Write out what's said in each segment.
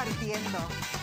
partiendo.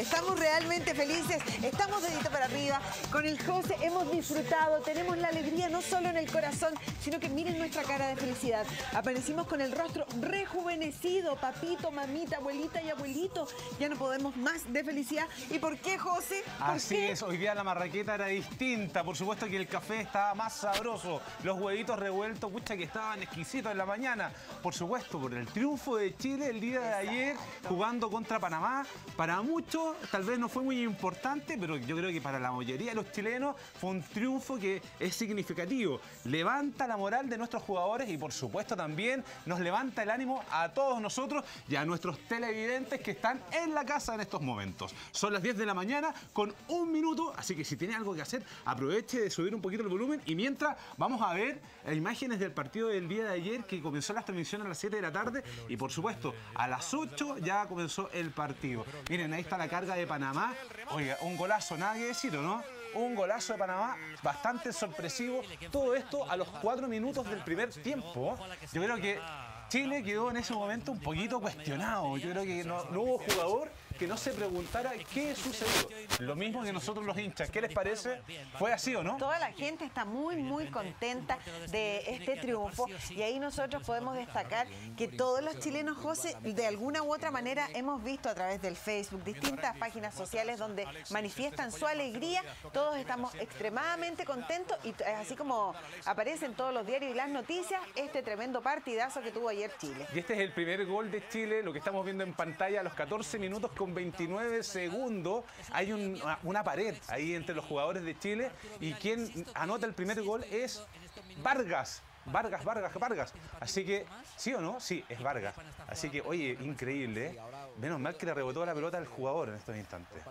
Estamos realmente felices, estamos dedito para arriba. Con el José hemos disfrutado, tenemos la alegría no solo en el corazón, sino que miren nuestra cara de felicidad. Aparecimos con el rostro rejuvenecido, papito, mamita, abuelita y abuelito. Ya no podemos más de felicidad. ¿Y por qué, José? Así es, hoy día la marraqueta era distinta. Por supuesto que el café estaba más sabroso. Los huevitos revueltos, pucha, que estaban exquisitos en la mañana. Por supuesto, por el triunfo de Chile el día de ayer, jugando contra Panamá. Para muchos tal vez no fue muy importante, pero yo creo que para la mayoría de los chilenos fue un triunfo que es significativo. Levanta la moral de nuestros jugadores y por supuesto también nos levanta el ánimo a todos nosotros y a nuestros televidentes que están en la casa en estos momentos. Son las 10 de la mañana con un minuto, así que si tiene algo que hacer, aproveche de subir un poquito el volumen y mientras vamos a ver imágenes del partido del día de ayer que comenzó la transmisión a las 7 de la tarde y por supuesto a las 8 ya comenzó el partido. Miren, ahí está la de Panamá. Oiga, un golazo, nada que decir, ¿no? Un golazo de Panamá bastante sorpresivo. Todo esto a los cuatro minutos del primer tiempo. Yo creo que Chile quedó en ese momento un poquito cuestionado. Yo creo que no hubo jugador que no se preguntara qué sucedió. Lo mismo que nosotros los hinchas. ¿Qué les parece? ¿Fue así o no? Toda la gente está muy, muy contenta de este triunfo y ahí nosotros podemos destacar que todos los chilenos, José, de alguna u otra manera hemos visto a través del Facebook distintas páginas sociales donde manifiestan su alegría. Todos estamos extremadamente contentos y así como aparecen todos los diarios y las noticias, este tremendo partidazo que tuvo ayer Chile. Y este es el primer gol de Chile, lo que estamos viendo en pantalla a los 14 minutos con 29 segundos. Hay una, pared ahí entre los jugadores de Chile y quien anota el primer gol es Vargas. Vargas, Vargas, Vargas. Así que, ¿sí o no? Sí, es Vargas. Así que, oye, increíble. ¿eh? Menos mal que le rebotó la pelota al jugador en estos instantes.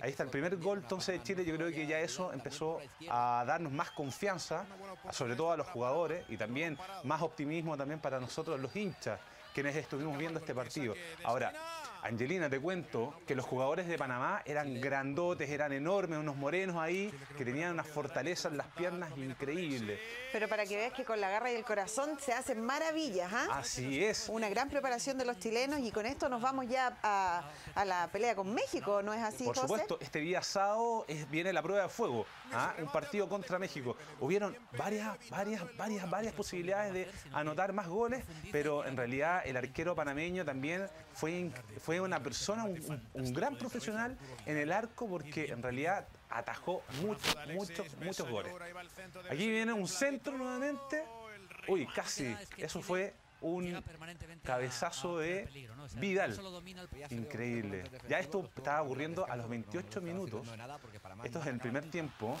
Ahí está el primer gol entonces de Chile. Yo creo que ya eso empezó a darnos más confianza, sobre todo a los jugadores, y también más optimismo también para nosotros los hinchas, quienes estuvimos viendo este partido. Ahora, Angelina, te cuento que los jugadores de Panamá eran grandotes, eran enormes, unos morenos ahí, que tenían una fortaleza en las piernas increíble. Pero para que veas que con la garra y el corazón se hacen maravillas, ¿ah? Así es. Una gran preparación de los chilenos y con esto nos vamos ya a, la pelea con México, ¿no es así, Por supuesto, este día sábado viene la prueba de fuego, ¿ah? un partido contra México. Hubieron varias, varias, varias, varias posibilidades de anotar más goles, pero en realidad el arquero panameño también fue, fue una persona, un, gran profesional en el arco porque en realidad atajó muchos, muchos, muchos goles. Aquí viene un centro nuevamente. Uy, casi. Eso fue un cabezazo de Vidal. Increíble. Ya esto estaba ocurriendo a los 28 minutos. Esto es el primer tiempo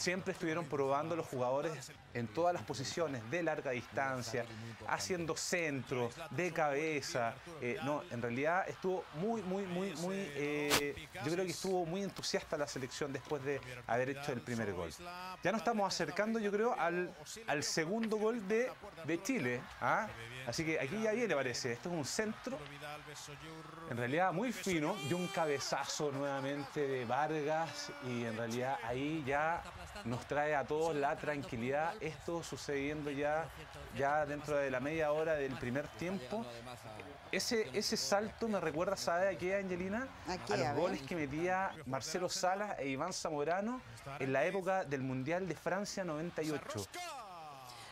siempre estuvieron probando los jugadores en todas las posiciones de larga distancia, haciendo centro, de cabeza. Eh, no, en realidad estuvo muy, muy, muy, muy. Eh, yo creo que estuvo muy entusiasta la selección después de haber hecho el primer gol. Ya nos estamos acercando, yo creo, al, segundo gol de, de Chile. ¿ah? Así que aquí ya viene, parece. Esto es un centro, en realidad muy fino, de un cabezazo nuevamente de Vargas. Y en realidad ahí ya nos trae a todos la tranquilidad. Esto sucediendo ya, ya dentro de la media hora del primer tiempo. Ese, ese salto me recuerda, ¿sabe a qué, Angelina? a los goles que metía Marcelo Salas e Iván Zamorano en la época del Mundial de Francia 98.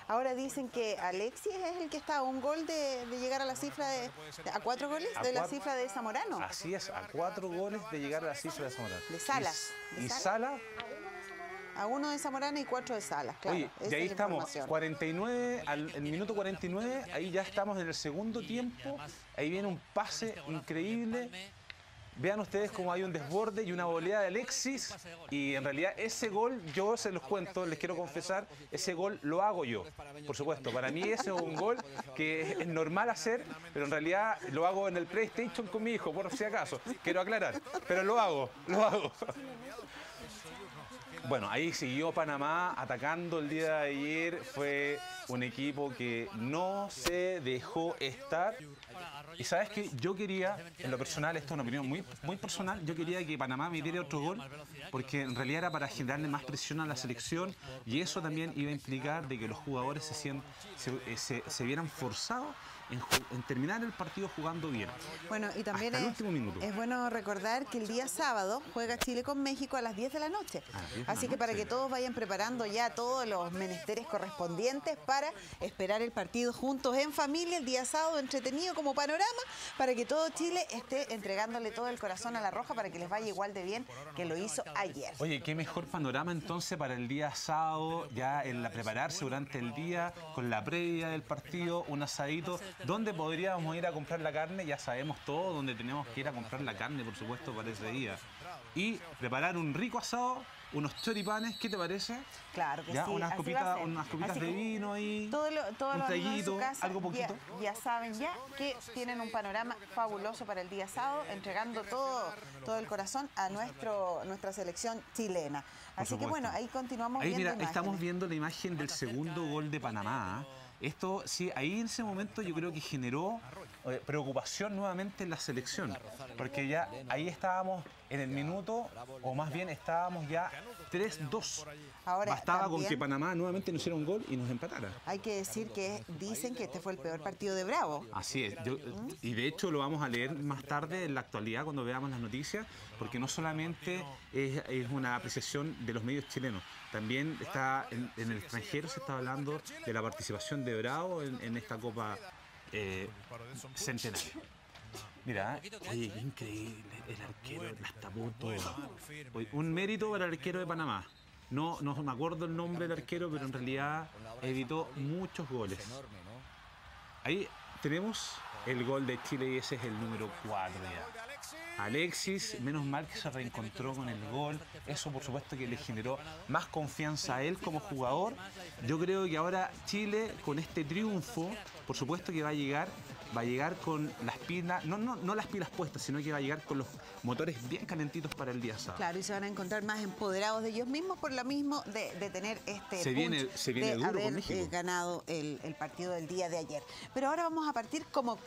Ahora dicen que Alexis es el que está a un gol de, llegar a la cifra de, a cuatro goles de la cifra de Zamorano. Así es, a cuatro goles de llegar a la cifra de Zamorano. De Salas. Y, Salas a uno de Zamorano y cuatro de Salas, claro. Oye, y ahí estamos, 49, al el minuto 49, ahí ya estamos en el segundo tiempo, ahí viene un pase increíble. Vean ustedes cómo hay un desborde y una volea de Alexis. Y en realidad ese gol, yo se los cuento, les quiero confesar, ese gol lo hago yo. Por supuesto, para mí ese es un gol que es normal hacer, pero en realidad lo hago en el PlayStation con mi hijo, por si acaso. Quiero aclarar. Pero lo hago, lo hago. Bueno, ahí siguió Panamá atacando el día de ayer. Fue un equipo que no se dejó estar. Y sabes que yo quería, en lo personal, esto es una opinión muy, muy personal, yo quería que Panamá metiera otro gol, porque en realidad era para generarle más presión a la selección y eso también iba a implicar de que los jugadores se, eh, se vieran forzados en, terminar el partido jugando bien. Bueno, y también es, bueno recordar que el día sábado juega Chile con México a las 10 de la noche. A las 10 de la Así que para que todos vayan preparando ya todos los menesteres correspondientes para esperar el partido juntos en familia el día sábado, entretenido como panorama, para que todo Chile esté entregándole todo el corazón a la roja para que les vaya igual de bien que lo hizo ayer. Oye, qué mejor panorama entonces para el día sábado, ya en la prepararse durante el día, con la previa del partido, un asadito. ¿Dónde podríamos ir a comprar la carne? Ya sabemos todo, dónde tenemos que ir a comprar la carne, por supuesto, para ese día. Y preparar un rico asado, unos choripanes, ¿qué te parece? Claro que Ya, sí. unas copitas, unas copitas Así de vino ahí. Todo lo, todos un traguito, algo poquito. Ya, saben ya que tienen un panorama fabuloso para el día sábado, entregando todo, todo el corazón a nuestro, nuestra selección chilena. Así que bueno, ahí continuamos Ahí viendo mira, estamos viendo la imagen del segundo gol de Panamá. Esto, sí, ahí en ese momento yo creo que generó eh, preocupación nuevamente en la selección, porque ya ahí estábamos en el minuto, o más bien estábamos ya 3-2. Ahora, Bastaba con que Panamá nuevamente nos hiciera un gol y nos empatara. Hay que decir que dicen que este fue el peor partido de Bravo. Así es, yo- y de hecho lo vamos a leer más tarde en la actualidad cuando veamos las noticias, porque no solamente es, es una apreciación de los medios chilenos, también está en, en el extranjero se está hablando de la participación de Bravo en, en esta Copa eh, Centenario. Mira, eh, oye, qué increíble, el arquero todas. Oye, un mérito para el arquero de Panamá. No, no me acuerdo el nombre del arquero, pero en realidad evitó muchos goles. Ahí tenemos el gol de Chile y ese es el número 4 ya. Alexis, menos mal que se reencontró con el gol. Eso por supuesto que le generó más confianza a él como jugador. Yo creo que ahora Chile con este triunfo, por supuesto que va a llegar, va a llegar con las pilas, no, no, no las pilas puestas, sino que va a llegar con los motores bien calentitos para el día sábado. Claro, y se van a encontrar más empoderados de ellos mismos por lo mismo de, de tener este Se viene- se viene de duro con haber México. eh, ganado el, el partido del día de ayer. Pero ahora vamos a partir como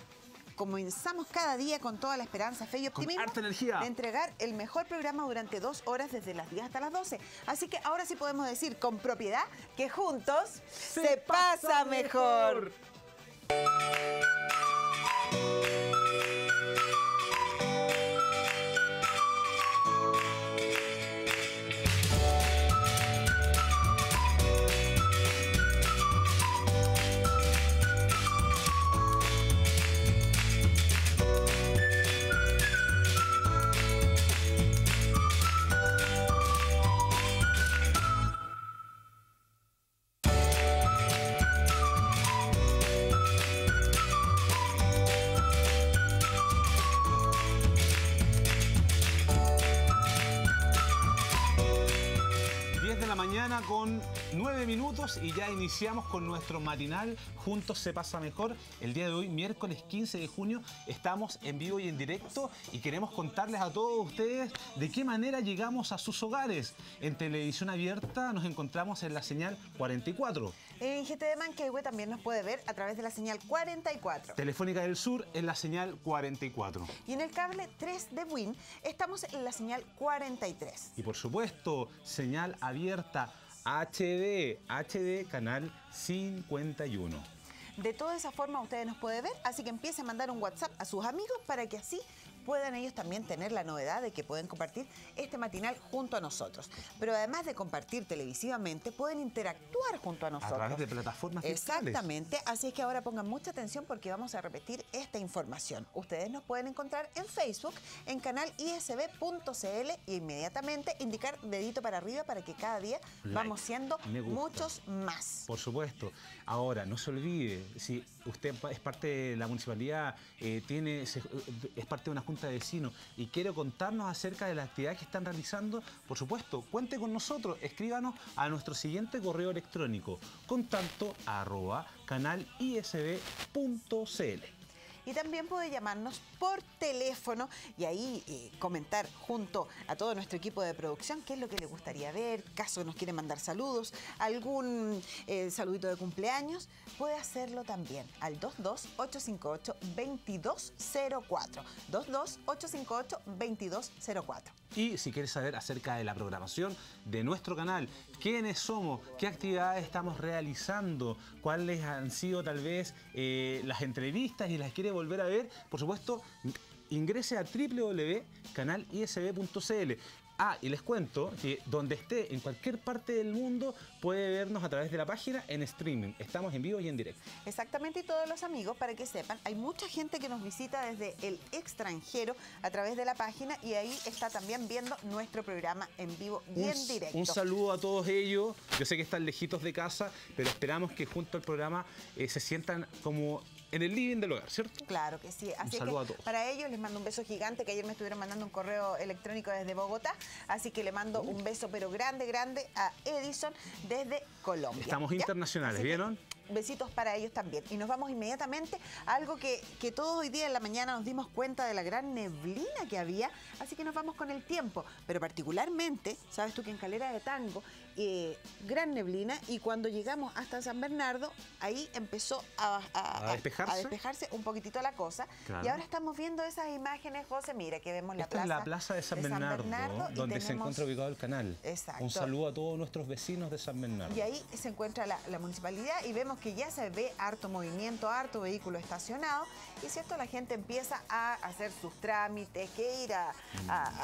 comenzamos cada día con toda la esperanza, fe y Con optimismo harta energía. de entregar el mejor programa durante dos horas desde las 10 hasta las 12. Así que ahora sí podemos decir con propiedad que juntos se, pasa mejor. De minutos y ya iniciamos con nuestro matinal Juntos se pasa mejor. El día de hoy, miércoles 15 de junio, estamos en vivo y en directo y queremos contarles a todos ustedes de qué manera llegamos a sus hogares. En televisión abierta nos encontramos en la señal 44. En GTD Manquehue también nos puede ver a través de la señal 44. Telefónica del Sur en la señal 44. Y en el cable 3 de Win estamos en la señal 43. Y por supuesto, señal abierta HD, HD canal 51. De toda esa forma ustedes nos pueden ver, así que empiece a mandar un WhatsApp a sus amigos para que así puedan ellos también tener la novedad de que pueden compartir este matinal junto a nosotros. Pero además de compartir televisivamente, pueden interactuar junto a A nosotros. través de plataformas. Exactamente, así es que ahora pongan mucha atención porque vamos a repetir esta información. Ustedes nos pueden encontrar en Facebook, en canal isb.cl y inmediatamente indicar dedito para arriba para que cada día Like. vamos siendo muchos más. Por supuesto. Ahora, no se olvide, si usted es parte de la municipalidad, eh, tiene, se- es parte de una junta de vecinos y quiere contarnos acerca de la actividad que están realizando, por supuesto, cuente con nosotros, escríbanos a nuestro siguiente correo electrónico, contacto arroba canalisb.cl. y también puede llamarnos por teléfono y ahí eh, comentar junto a todo nuestro equipo de producción qué es lo que le gustaría ver, caso nos quiere mandar saludos, algún eh, saludito de cumpleaños, puede hacerlo también al 22-858-2204. 22-858-2204. Y si quieres saber acerca de la programación de nuestro canal, quiénes somos, qué actividades estamos realizando, cuáles han sido tal vez eh, las entrevistas y las quiere volver a ver, por supuesto, ingrese a www.canalisb.cl. Ah, y les cuento que donde esté, en cualquier parte del mundo, puede vernos a través de la página en streaming. Estamos en vivo y en directo. Exactamente, y todos los amigos, para que sepan, hay mucha gente que nos visita desde el extranjero a través de la página y ahí está también viendo nuestro programa en vivo y en directo. Un saludo a todos ellos. Yo sé que están lejitos de casa, pero esperamos que junto al programa eh, se sientan como en el living del hogar, ¿cierto? Claro que sí. Así un saludo a todos. Para ellos les mando un beso gigante, que ayer me estuvieron mandando un correo electrónico desde Bogotá. Así que le mando un beso, pero grande, grande a Edison desde Colombia. Estamos internacionales, ¿vieron? besitos para ellos también. Y nos vamos inmediatamente a algo que, que todos hoy día en la mañana nos dimos cuenta de la gran neblina que había, así que nos vamos con el tiempo. Pero particularmente, sabes tú que en Calera de Tango eh, gran neblina y cuando llegamos hasta San Bernardo, ahí empezó a, despejarse? un poquitito la cosa. Y ahora estamos viendo esas imágenes, José, mira que vemos la plaza. es la plaza de San, Bernardo, donde se encuentra ubicado el canal. Exacto. Un saludo a todos nuestros vecinos de San Bernardo. Y ahí se encuentra la, municipalidad y vemos que ya se ve harto movimiento, harto vehículo estacionado. Y cierto, la gente empieza a hacer sus trámites, que ir a, a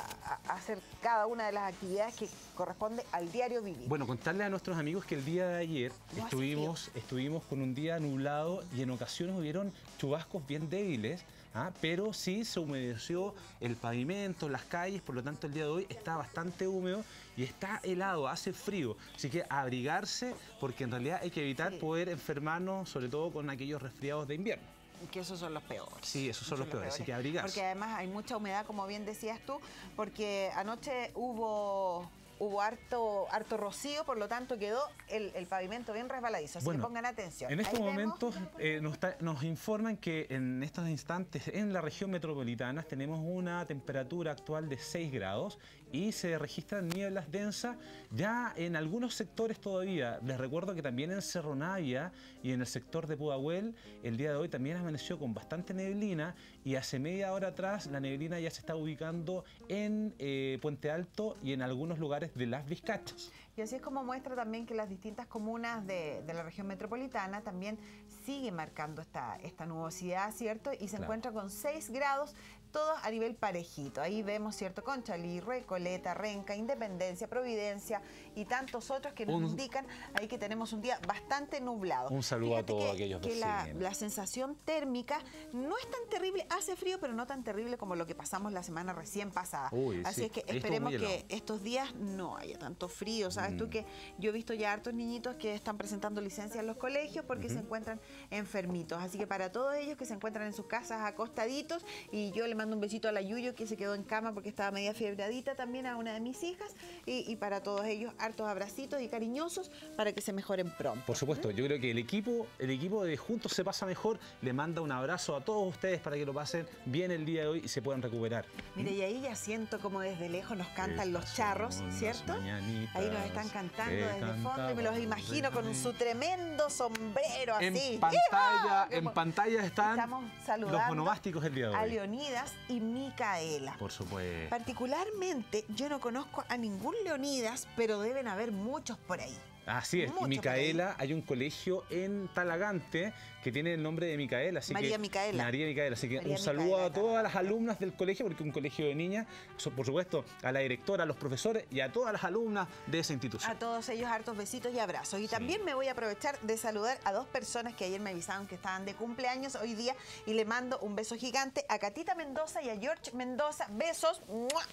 hacer cada una de las actividades que corresponde al diario vivir. Bueno, contarle a nuestros amigos que el día de ayer estuvimos, estuvimos con un día nublado y en ocasiones hubieron chubascos bien débiles. ¿ah? pero sí se humedeció el pavimento, las calles, por lo tanto el día de hoy está bastante húmedo y está helado, hace frío. Así que abrigarse porque en realidad hay que evitar poder enfermarnos, sobre todo con aquellos resfriados de invierno. Que esos son los peores. Sí, esos son, los, peores, así que abrigarse. Porque además hay mucha humedad, como bien decías tú, porque anoche hubo hubo harto, harto rocío, por lo tanto quedó el, pavimento bien resbaladizo. Así que pongan atención. En estos momentos eh, nos, informan que en estos instantes en la región metropolitana tenemos una temperatura actual de 6 grados y se registran nieblas densas ya en algunos sectores todavía. Les recuerdo que también en Cerro Navia y en el sector de Pudahuel el día de hoy también amaneció con bastante neblina y hace media hora atrás la neblina ya se está ubicando en eh, Puente Alto y en algunos lugares de las Vizcachas. Y así es como muestra también que las distintas comunas de, la región metropolitana también siguen marcando esta, esta nubosidad, ¿cierto? Y se encuentra con 6 grados todo a nivel parejito. Ahí vemos, ¿cierto? Conchalí, Recoleta, Renca, Independencia, Providencia y tantos otros que nos indican ahí que tenemos un día bastante nublado. Un saludo a todos aquellos que la, la, sensación térmica no es tan terrible, hace frío, pero no tan terrible como lo que pasamos la semana recién pasada. Así es que esperemos que estos días no haya tanto frío. Sabes tú mm. que yo he visto ya hartos niñitos que están presentando licencia en los colegios porque se encuentran enfermitos. Así que para todos ellos que se encuentran en sus casas acostaditos y yo le mando un besito a la Yuyo que se quedó en cama porque estaba media fiebradita también a una de mis hijas y, para todos ellos hartos abracitos y cariñosos para que se mejoren pronto. Por supuesto, yo creo que el equipo, el equipo de Juntos se pasa mejor, le manda un abrazo a todos ustedes para que lo pasen bien el día de hoy y se puedan recuperar. Mire, y ahí ya siento como desde lejos nos cantan los charros, ¿cierto? Ahí nos están cantando desde fondo y me los imagino con su tremendo sombrero así. En pantalla, en pantalla están los monobásticos el día de hoy. A Leonidas y Micaela. Por supuesto. Particularmente, yo no conozco a ningún Leonidas, pero deben haber muchos por ahí. Así es, y Micaela, hay un colegio en Talagante que tiene el nombre de Micaela. Así María Micaela. María Micaela. Así que un saludo a todas las alumnas del colegio, porque es un colegio de niñas, por supuesto, a la directora, a los profesores y a todas las alumnas de esa institución. A todos ellos hartos besitos y abrazos. Y también me voy a aprovechar de saludar a dos personas que ayer me avisaron que estaban de cumpleaños hoy día y le mando un beso gigante a Catita Mendoza y a George Mendoza. Besos,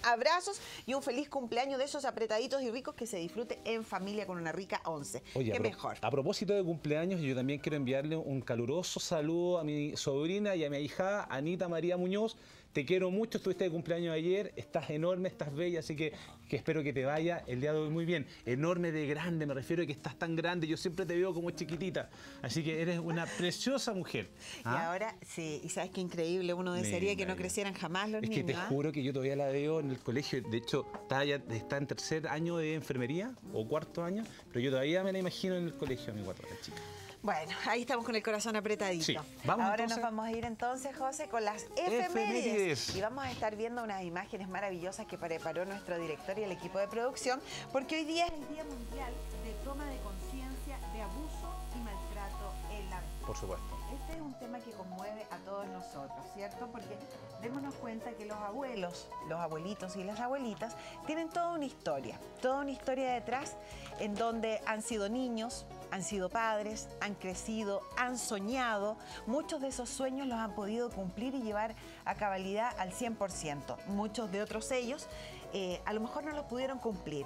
abrazos y un feliz cumpleaños de esos apretaditos y ricos que se disfrute en familia con una rica once. Oye, Qué mejor. A propósito de cumpleaños, yo también quiero enviarle un caluroso saludo a mi sobrina y a mi hija Anita María Muñoz, te quiero mucho, estuviste de cumpleaños ayer, estás enorme, estás bella, así que, que espero que te vaya el día de hoy muy bien. Enorme de grande, me refiero a que estás tan grande, yo siempre te veo como chiquitita, así que eres una preciosa mujer. Y ¿ah? ahora, sí, y sabes qué increíble, uno desearía que no crecieran jamás los niños. Es que te ¿ah? juro que yo todavía la veo en el colegio, de hecho, está, ya, está en tercer año de enfermería o cuarto año, pero yo todavía me la imagino en el colegio a mi cuatro chica. Bueno, ahí estamos con el corazón apretadito. Ahora nos vamos a ir entonces, José, con las efemérides. Y vamos a estar viendo unas imágenes maravillosas que preparó nuestro director y el equipo de producción, porque hoy día es el Día Mundial de Toma de Conciencia de Abuso Por supuesto. Este es un tema que conmueve a todos nosotros, ¿cierto? Porque démonos cuenta que los abuelos, los abuelitos y las abuelitas tienen toda una historia, toda una historia detrás en donde han sido niños, han sido padres, han crecido, han soñado. Muchos de esos sueños los han podido cumplir y llevar a cabalidad al 100%. Muchos de otros ellos eh, a lo mejor no los pudieron cumplir.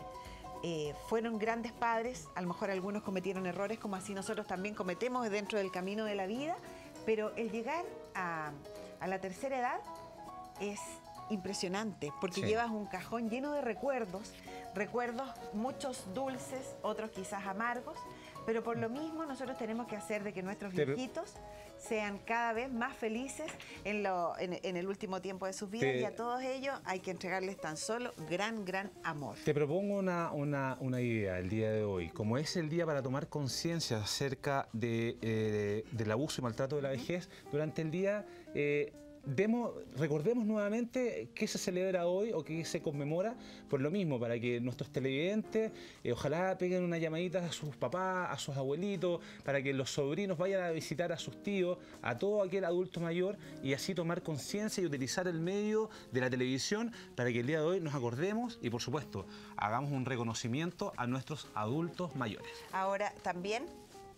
Eh, fueron grandes padres, a lo mejor algunos cometieron errores como así nosotros también cometemos dentro del camino de la vida, pero el llegar a, la tercera edad es impresionante porque llevas un cajón lleno de recuerdos, recuerdos muchos dulces, otros quizás amargos, pero por lo mismo nosotros tenemos que hacer de que nuestros viejitos sean cada vez más felices en, lo, en, el último tiempo de sus vidas y a todos ellos hay que entregarles tan solo gran, gran amor. Te propongo una, una, idea el día de hoy. Como es el día para tomar conciencia acerca de, eh, del abuso y maltrato de la vejez, durante el día... Eh, recordemos nuevamente qué se celebra hoy o qué se conmemora por lo mismo, para que nuestros televidentes eh, ojalá peguen una llamadita a sus papás, a sus abuelitos, para que los sobrinos vayan a visitar a sus tíos, a todo aquel adulto mayor y así tomar conciencia y utilizar el medio de la televisión para que el día de hoy nos acordemos y por supuesto hagamos un reconocimiento a nuestros adultos mayores. Ahora también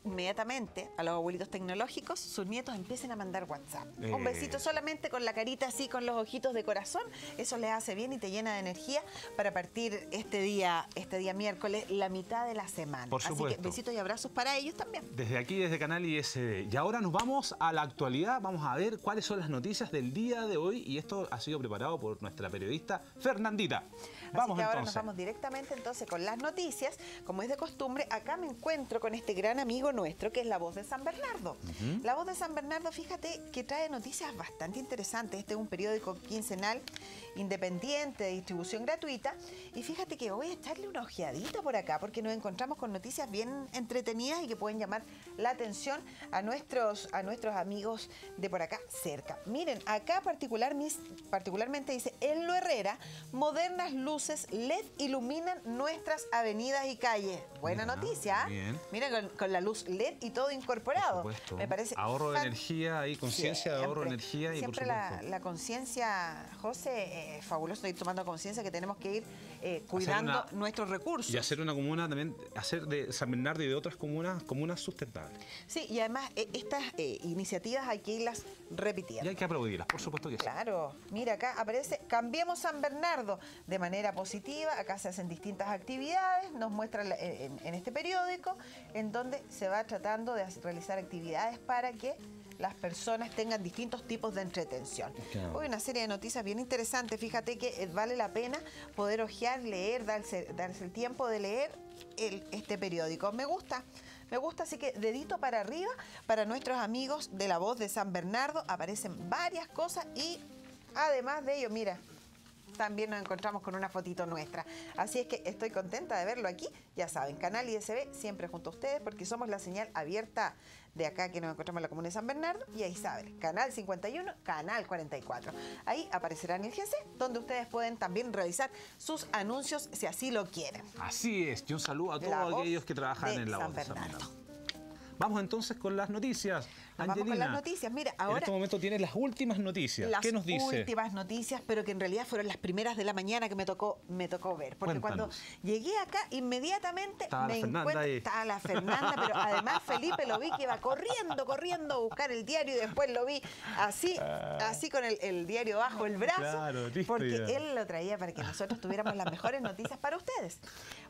inmediatamente a los abuelitos tecnológicos, sus nietos empiecen a mandar WhatsApp. Un besito solamente con la carita así, con los ojitos de corazón, eso les hace bien y te llena de energía para partir este día, este día miércoles, la mitad de la semana. Por supuesto. Así que besitos y abrazos para ellos también. Desde aquí, desde Canal ISD. Y ahora nos vamos a la actualidad, vamos a ver cuáles son las noticias del día de hoy y esto ha sido preparado por nuestra periodista Fernandita. Vamos Así que ahora nos vamos directamente entonces con las noticias. Como es de costumbre, acá me encuentro con este gran amigo nuestro que es la voz de San Bernardo. La voz de San Bernardo, fíjate que trae noticias bastante interesantes. Este es un periódico quincenal independiente de distribución gratuita. Y fíjate que voy a echarle una ojeadita por acá porque nos encontramos con noticias bien entretenidas y que pueden llamar la atención a nuestros, a nuestros amigos de por acá cerca. Miren, acá particular, particularmente dice, en Lo Herrera, modernas luces LED iluminan nuestras avenidas y calles. Buena noticia. ¿ah? Miren, con, la luz LED y todo incorporado. Me parece ahorro de energía y conciencia de ahorro de energía. y por la, la conciencia, José, eh, fabuloso ir tomando conciencia que tenemos que ir eh, cuidando nuestros recursos. Y hacer una comuna también, hacer de San Bernardo y de otras comunas, comunas sustentables. Sí, y además eh, estas iniciativas hay que irlas repitiendo. Y hay que aplaudirlas, por supuesto que sí. Claro, mira acá aparece Cambiemos San Bernardo de manera positiva, acá se hacen distintas actividades, nos muestran en, en este periódico, en donde se va tratando de realizar actividades para que las personas tengan distintos tipos de entretención. Hoy una serie de noticias bien interesantes. Fíjate que eh, vale la pena poder ojear, leer, darse, darse el tiempo de leer el, este periódico. Me gusta. Me gusta, así que dedito para arriba para nuestros amigos de la voz de San Bernardo. Aparecen varias cosas y además de ello, mira, también nos encontramos con una fotito nuestra. Así es que estoy contenta de verlo aquí. Ya saben, Canal ISB siempre junto a ustedes porque somos la señal abierta de acá que nos encontramos en la comuna de San Bernardo y ahí saben, Canal 51, Canal 44. Ahí aparecerá en el GC, donde ustedes pueden también realizar sus anuncios si así lo quieren. Así es, y un saludo a todos aquellos que trabajan en la voz de San Bernardo. Vamos entonces con las noticias. Vamos con las noticias. Mira, ahora. En este momento tienes las últimas noticias. ¿Qué nos dice? Las últimas noticias, pero que en realidad fueron las primeras de la mañana que me tocó, me tocó ver. Porque cuando llegué acá, inmediatamente me encuentro. Estaba la Fernanda, pero además Felipe lo vi que iba corriendo, corriendo a buscar el diario y después lo vi así, ah. así con el, diario bajo el brazo. Claro, porque él lo traía para que nosotros tuviéramos las mejores noticias para ustedes.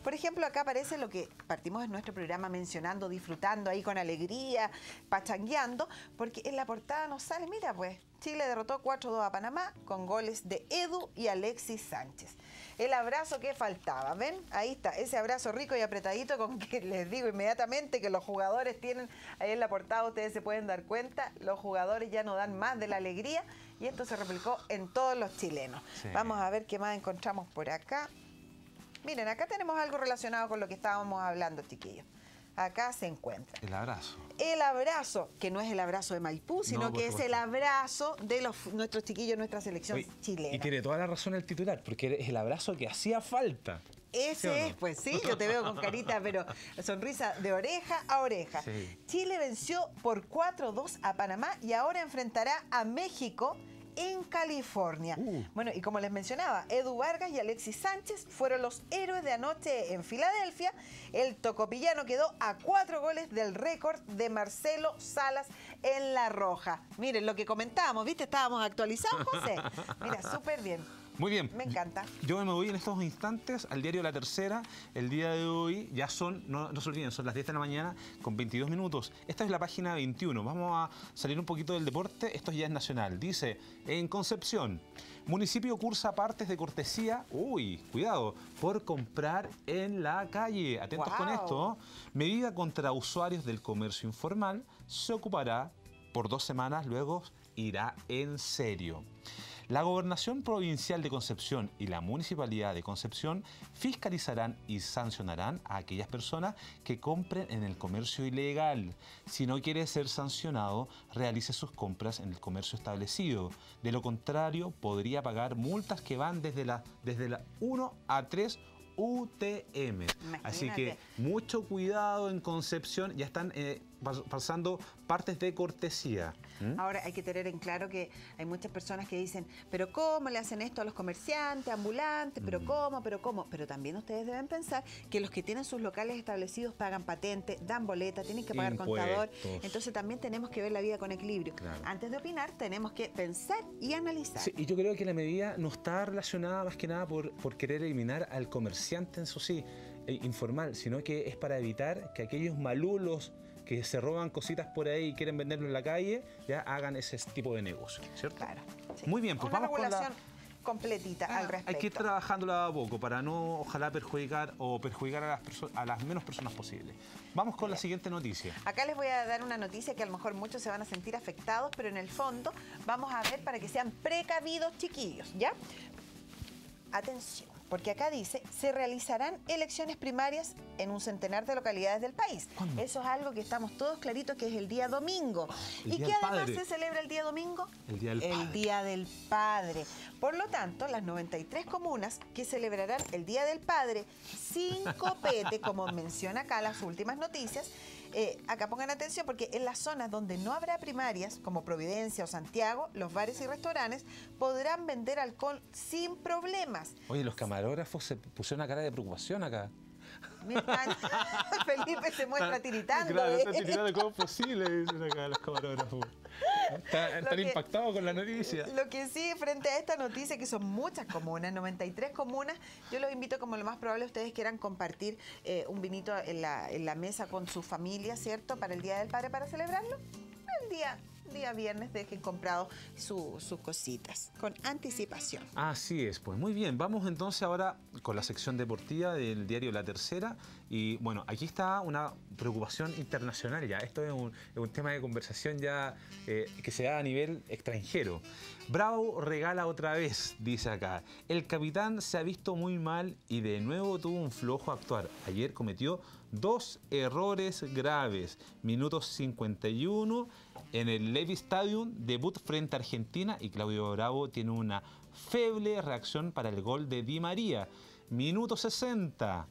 Por ejemplo, acá aparece lo que partimos en nuestro programa mencionando, disfrutando ahí con alegría, pachangueando, porque en la portada nos sale, mira pues, Chile derrotó 4-2 a Panamá con goles de Edu y Alexis Sánchez. El abrazo que faltaba, ¿ven? Ahí está, ese abrazo rico y apretadito con que les digo inmediatamente que los jugadores tienen, ahí en la portada ustedes se pueden dar cuenta, los jugadores ya no dan más de la alegría y esto se replicó en todos los chilenos. Vamos a ver qué más encontramos por acá. Miren, acá tenemos algo relacionado con lo que estábamos hablando, chiquillos acá se encuentra. El abrazo. El abrazo, que no es el abrazo de Maipú, sino que es el abrazo de los, nuestros chiquillos, nuestra selección chilena. Y tiene toda la razón el titular, porque es el abrazo que hacía falta. Ese es, pues sí, yo te veo con carita, pero sonrisa de oreja a oreja. Chile venció por 4-2 a Panamá y ahora enfrentará a México en California. Uh. Bueno, y como les mencionaba, Edu Vargas y Alexis Sánchez fueron los héroes de anoche en Filadelfia. El tocopillano quedó a cuatro goles del récord de Marcelo Salas en La Roja. Miren lo que comentábamos, ¿viste? Estábamos actualizados, José. Mira, súper bien. Muy bien. Me encanta. Yo me voy en estos instantes al diario La Tercera. El día de hoy ya son, no, no se olviden, son las 10 de la mañana con 22 minutos. Esta es la página 21. Vamos a salir un poquito del deporte. Esto ya es nacional. Dice, en Concepción, municipio cursa partes de cortesía, uy, cuidado, por comprar en la calle. Atentos con esto. Medida contra usuarios del comercio informal se ocupará por dos semanas, luego irá en serio. La Gobernación Provincial de Concepción y la Municipalidad de Concepción fiscalizarán y sancionarán a aquellas personas que compren en el comercio ilegal. Si no quiere ser sancionado, realice sus compras en el comercio establecido. De lo contrario, podría pagar multas que van desde la, desde la 1 a 3 UTM. Así que mucho cuidado en Concepción, ya están eh, pasando partes de cortesía. ¿Mm? Ahora hay que tener en claro que hay muchas personas que dicen, pero ¿cómo le hacen esto a los comerciantes, ambulantes? ¿Pero mm. cómo? ¿Pero cómo? Pero también ustedes deben pensar que los que tienen sus locales establecidos pagan patente, dan boleta, tienen que pagar contador. Entonces también tenemos que ver la vida con equilibrio. Antes de opinar, tenemos que pensar y analizar. y yo creo que la medida no está relacionada más que nada por, por querer eliminar al comerciante en su sí eh, informal, sino que es para evitar que aquellos malulos que se roban cositas por ahí y quieren venderlo en la calle, ya hagan ese tipo de negocio, ¿cierto? Claro. Muy bien, pues Una vamos regulación completita al respecto. Hay que ir trabajándola a poco para no, ojalá, perjudicar o perjudicar a las, a las menos personas posibles. Vamos con la siguiente noticia. Acá les voy a dar una noticia que a lo mejor muchos se van a sentir afectados, pero en el fondo vamos a ver para que sean precavidos chiquillos, ¿ya? Atención porque acá dice, se realizarán elecciones primarias en un centenar de localidades del país. Eso es algo que estamos todos claritos que es el día domingo. ¿Y qué además se celebra el día domingo? El Día del El Día del Padre. Por lo tanto, las 93 comunas que celebrarán el Día del Padre sin copete, como menciona acá las últimas noticias, eh, acá pongan atención porque en las zonas donde no habrá primarias, como Providencia o Santiago, los bares y restaurantes podrán vender alcohol sin problemas. Oye, los camarógrafos se pusieron una cara de preocupación acá. Felipe se muestra tiritando. Claro, está tiritando cómo es posible, dicen acá los camarógrafos. Están, impactados con la noticia. Lo que sí, frente a esta noticia, que son muchas comunas, 93 comunas, yo los invito, como lo más probable, ustedes quieran compartir eh, un vinito en la, en la mesa con su familia, ¿cierto? Para el Día del Padre, para celebrarlo. El día día viernes dejen comprado sus cositas con anticipación. Así es, pues muy bien. Vamos entonces ahora con la sección deportiva del diario La Tercera. Y bueno, aquí está una preocupación internacional ya. Esto es un, tema de conversación ya eh, que se da a nivel extranjero. Bravo regala otra vez, dice acá. El capitán se ha visto muy mal y de nuevo tuvo un flojo actuar. Ayer cometió dos errores graves. Minutos 51 en el Levi Stadium, debut frente a Argentina y Claudio Bravo tiene una feble reacción para el gol de Di María. Minuto 60.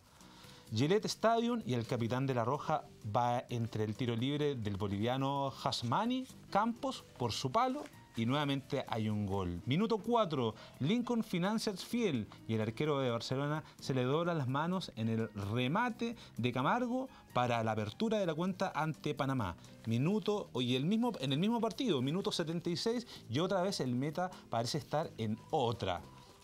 Gillette Stadium y el capitán de la Roja va entre el tiro libre del boliviano Hasmani Campos por su palo y nuevamente hay un gol. Minuto 4, Lincoln Financiers Fiel y el arquero de Barcelona se le dobla las manos en el remate de Camargo para la apertura de la cuenta ante Panamá. Minuto, y el mismo, en el mismo partido, minuto 76, y otra vez el meta parece estar en otra.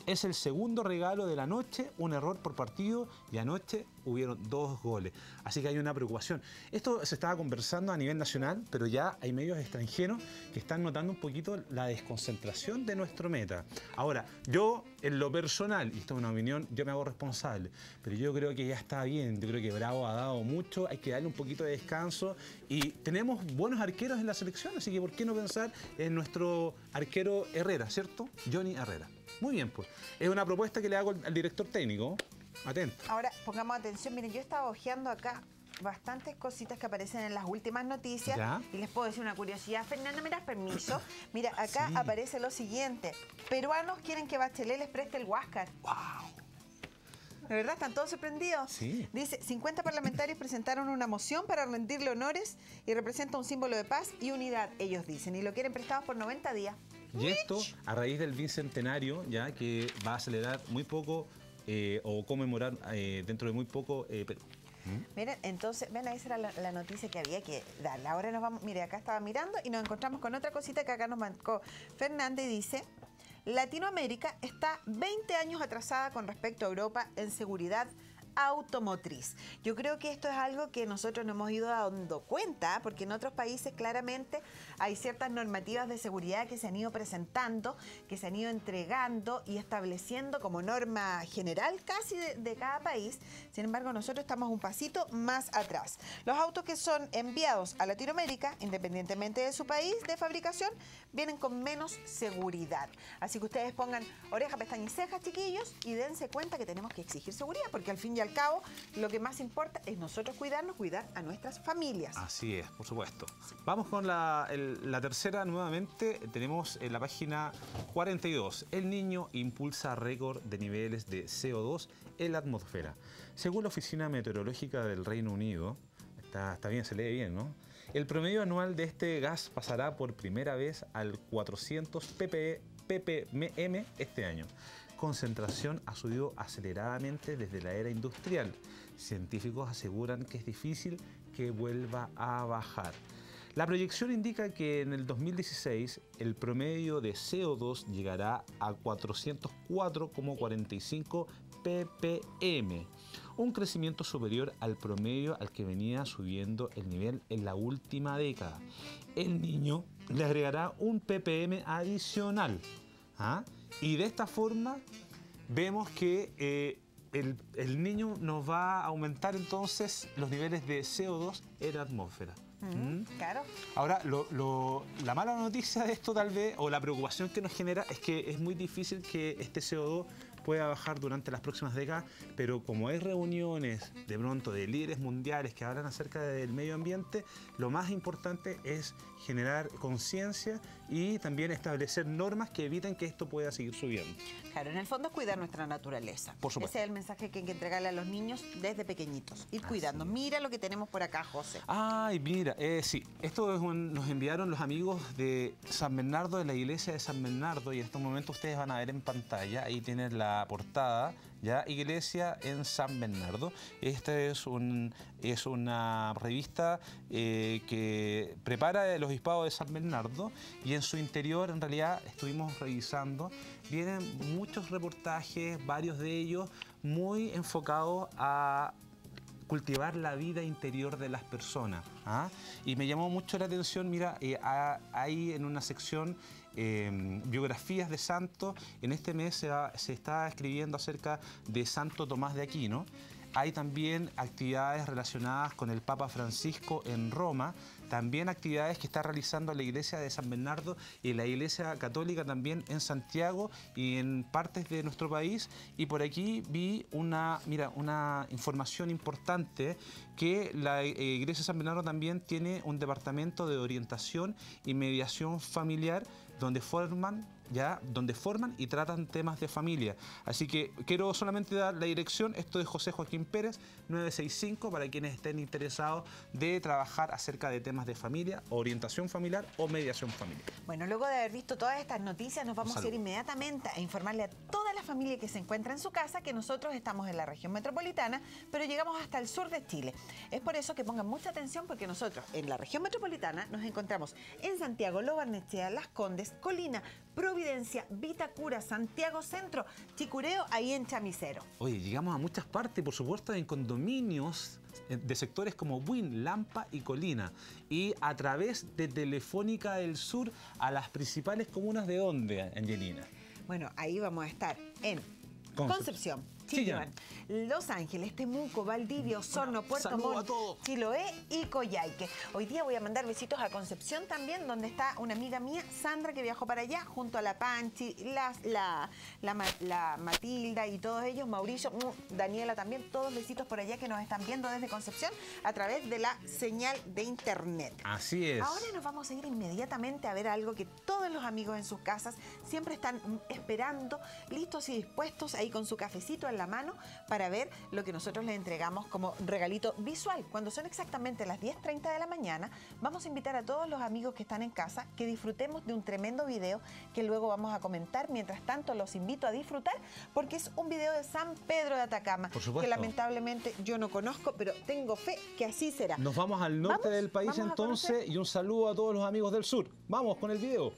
Es el segundo regalo de la noche, un error por partido y anoche hubieron dos goles. Así que hay una preocupación. Esto se estaba conversando a nivel nacional, pero ya hay medios extranjeros que están notando un poquito la desconcentración de nuestro meta. Ahora, yo en lo personal, y esto es una opinión, yo me hago responsable, pero yo creo que ya está bien, yo creo que Bravo ha dado mucho, hay que darle un poquito de descanso y tenemos buenos arqueros en la selección, así que ¿por qué no pensar en nuestro arquero Herrera, ¿cierto? Johnny Herrera. Muy bien, pues. Es una propuesta que le hago al director técnico. Atento. Ahora, pongamos atención, miren, yo estaba hojeando acá bastantes cositas que aparecen en las últimas noticias y les puedo decir una curiosidad. Fernanda, ¿me das permiso? Mira, acá aparece lo siguiente. Peruanos quieren que Bachelet les preste el Huáscar. ¡Wow! ¿De verdad? ¿Están todos sorprendidos? Sí. Dice, 50 parlamentarios presentaron una moción para rendirle honores y representa un símbolo de paz y unidad, ellos dicen, y lo quieren prestado por 90 días. Y esto a raíz del bicentenario, ya que va a acelerar muy poco eh, o conmemorar eh, dentro de muy poco eh, Perú. Miren, entonces, ven, esa era la, noticia que había que darle. Ahora nos vamos, mire, acá estaba mirando y nos encontramos con otra cosita que acá nos marcó Fernández dice, Latinoamérica está 20 años atrasada con respecto a Europa en seguridad automotriz. Yo creo que esto es algo que nosotros no hemos ido dando cuenta, porque en otros países claramente hay ciertas normativas de seguridad que se han ido presentando, que se han ido entregando y estableciendo como norma general casi de, cada país. Sin embargo, nosotros estamos un pasito más atrás. Los autos que son enviados a Latinoamérica, independientemente de su país de fabricación, vienen con menos seguridad. Así que ustedes pongan oreja, pestaña y cejas, chiquillos, y dense cuenta que tenemos que exigir seguridad, porque al fin y al cabo, lo que más importa es nosotros cuidarnos, cuidar a nuestras familias. Así es, por supuesto. Vamos con la, tercera nuevamente. Tenemos en la página 42. El niño impulsa récord de niveles de CO2 en la atmósfera. Según la Oficina Meteorológica del Reino Unido, está, bien, se lee bien, ¿no? El promedio anual de este gas pasará por primera vez al 400 ppm este año concentración ha subido aceleradamente desde la era industrial. Científicos aseguran que es difícil que vuelva a bajar. La proyección indica que en el 2016 el promedio de CO2 llegará a 404,45 ppm, un crecimiento superior al promedio al que venía subiendo el nivel en la última década. El niño le agregará un ppm adicional. ¿ah? Y de esta forma vemos que eh, el, niño nos va a aumentar entonces los niveles de CO2 en la atmósfera. ¿Mm? Claro. Ahora, la mala noticia de esto tal vez, o la preocupación que nos genera, es que es muy difícil que este CO2 pueda bajar durante las próximas décadas, pero como hay reuniones de pronto de líderes mundiales que hablan acerca del medio ambiente, lo más importante es generar conciencia y también establecer normas que eviten que esto pueda seguir subiendo. Claro, en el fondo es cuidar nuestra naturaleza. Por supuesto. Ese es el mensaje que hay que entregarle a los niños desde pequeñitos. Ir cuidando. Mira lo que tenemos por acá, José. Ay, mira, eh, sí. Esto es nos enviaron los amigos de San Bernardo, de la iglesia de San Bernardo, y en estos momentos ustedes van a ver en pantalla, ahí tienen la portada ¿ya? Iglesia en San Bernardo. Esta es, un, es una revista eh, que prepara el obispado de San Bernardo y en su interior en realidad estuvimos revisando, vienen muchos reportajes, varios de ellos muy enfocados a cultivar la vida interior de las personas. ¿ah? Y me llamó mucho la atención, mira, eh, hay en una sección Em, biografías de santos. En este mes se, está escribiendo acerca de Santo Tomás de Aquino. Hay también actividades relacionadas con el Papa Francisco en Roma, también actividades que está realizando la iglesia de San Bernardo y la iglesia católica también en Santiago y en partes de nuestro país. Y por aquí vi una, mira, una información importante que la iglesia de San Bernardo también tiene un departamento de orientación y mediación familiar donde forman ya donde forman y tratan temas de familia. Así que quiero solamente dar la dirección, esto es José Joaquín Pérez, 965, para quienes estén interesados de trabajar acerca de temas de familia, orientación familiar o mediación familiar. Bueno, luego de haber visto todas estas noticias, nos vamos a ir inmediatamente a informarle a toda la familia que se encuentra en su casa que nosotros estamos en la región metropolitana, pero llegamos hasta el sur de Chile. Es por eso que pongan mucha atención porque nosotros en la región metropolitana nos encontramos en Santiago, Lobarnechea, Las Condes, Colina, Provincia, Providencia, Vitacura, Santiago Centro, Chicureo, ahí en Chamicero. Oye, llegamos a muchas partes, por supuesto, en condominios eh, de sectores como Buin, Lampa y Colina. Y a través de Telefónica del Sur a las principales comunas de donde, Angelina. Bueno, ahí vamos a estar en Concepción. Concepción. Chillán, Los Ángeles, Temuco, Valdivia, Osorno, Puerto Montt, a. Chiloé y Coyhaique. Hoy día voy a mandar besitos a Concepción también, donde está una amiga mía, Sandra, que viajó para allá, junto a la Panchi, la, la, la Ma- la Matilda y todos ellos, Mauricio, Daniela también, todos besitos por allá que nos están viendo desde Concepción a través de la señal de internet. Así es. Ahora nos vamos a ir inmediatamente a ver algo que todos los amigos en sus casas siempre están mm, esperando, listos y dispuestos ahí con su cafecito en la mano para ver lo que nosotros les entregamos como regalito visual. Cuando son exactamente las 10.30 de la mañana, vamos a invitar a todos los amigos que están en casa que disfrutemos de un tremendo video que luego vamos a comentar. Mientras tanto, los invito a disfrutar porque es un video de San Pedro de Atacama, Por supuesto. que lamentablemente yo no conozco, pero tengo fe que así será. Nos vamos al norte Vamos, del país vamos entonces y un saludo a todos los amigos del sur. Vamos con el video.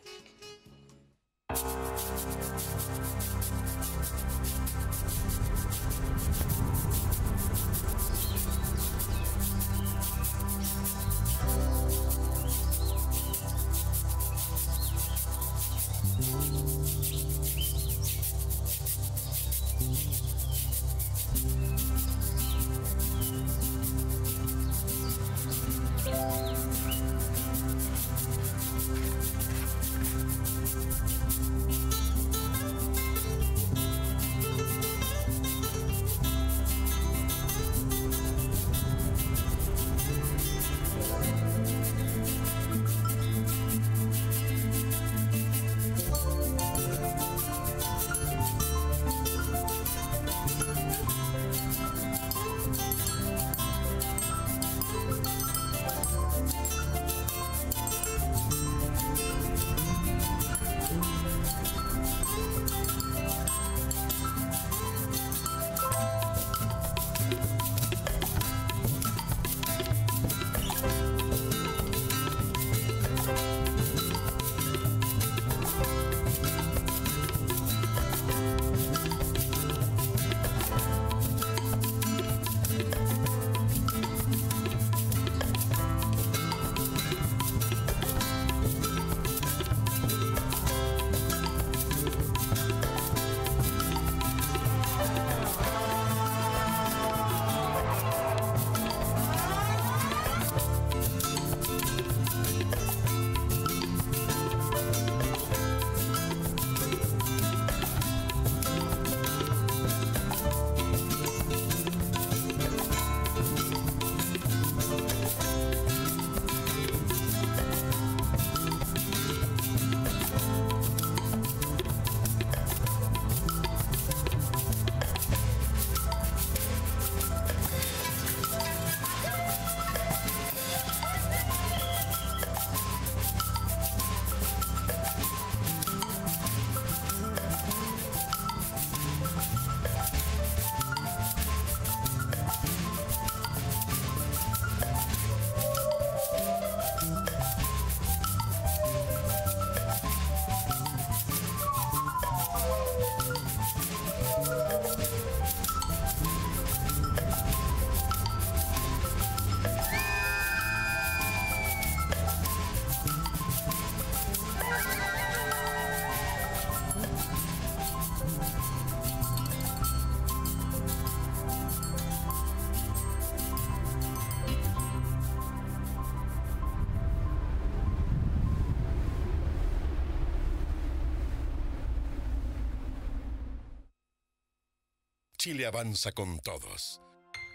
Chile avanza con todos.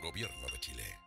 Gobierno de Chile.